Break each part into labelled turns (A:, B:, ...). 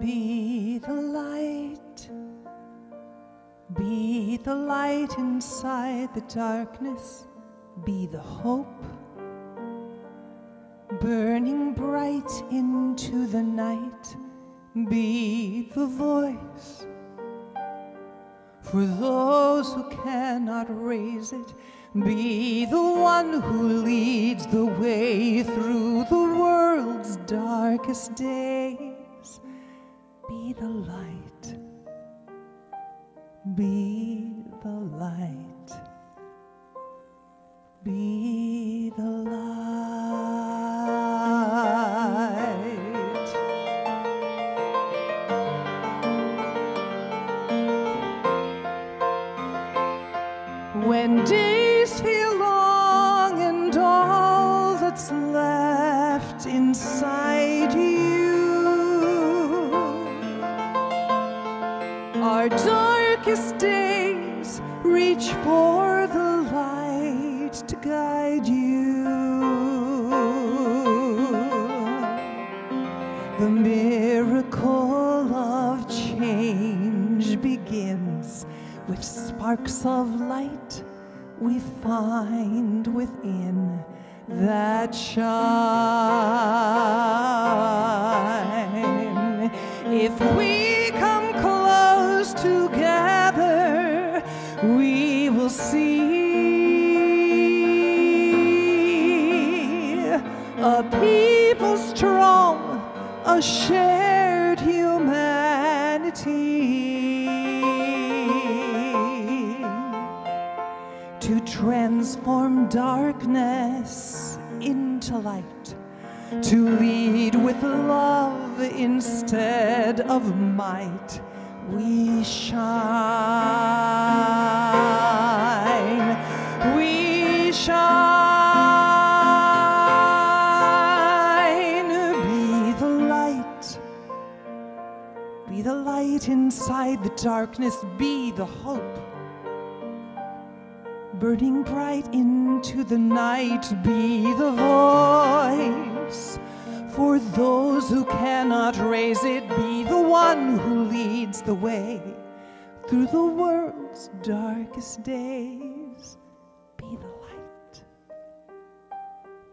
A: Be the light, be the light inside the darkness, be the hope, burning bright into the night, be the voice. For those who cannot raise it, be the one who leads the way through the world's darkest days. Be the light. Be When days feel long and all that's left inside you our darkest days reach for the light to guide you. The sparks of light we find within that shine. If we come close together, we will see a people strong, a shared to transform darkness into light, to lead with love instead of might. We shine, we shine. Be the light, be the light inside the darkness, be the hope burning bright into the night, be the voice. For those who cannot raise it, be the one who leads the way through the world's darkest days. Be the light,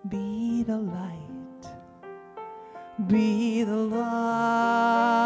A: be the light, be the light.